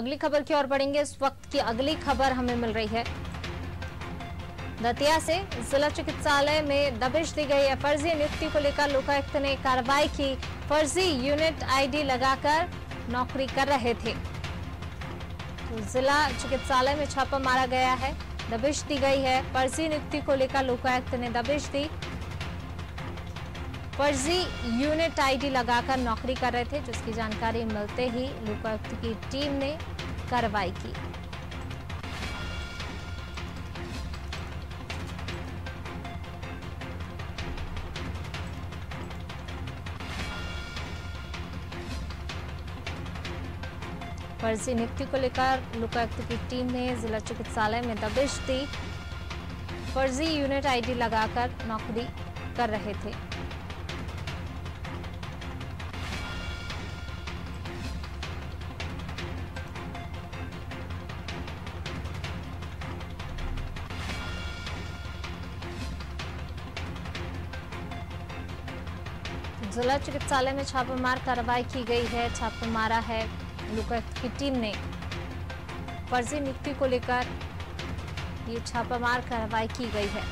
अगली खबर की ओर बढ़ेंगे। इस वक्त की अगली खबर हमें मिल रही है। दतिया से जिला चिकित्सालय में दबिश दी गई है। फर्जी नियुक्ति को लेकर लोकायुक्त ने कार्रवाई की। फर्जी यूनिट आईडी लगाकर नौकरी कर रहे थे। तो जिला चिकित्सालय में छापा मारा गया है। दबिश दी गई है। फर्जी नियुक्ति को लेकर लोकायुक्त ने दबिश दी। फर्जी यूनिट आईडी लगाकर नौकरी कर रहे थे, जिसकी जानकारी मिलते ही लोकायुक्त की टीम ने कार्रवाई की। फर्जी नियुक्ति को लेकर लोकायुक्त की टीम ने जिला चिकित्सालय में दबिश दी। फर्जी यूनिट आईडी लगाकर नौकरी कर रहे थे। जिला चिकित्सालय में छापेमार कार्रवाई की गई है, छापेमारा है। लोकायुक्त की टीम ने फर्जी नियुक्ति को लेकर ये छापामार कार्रवाई की गई है।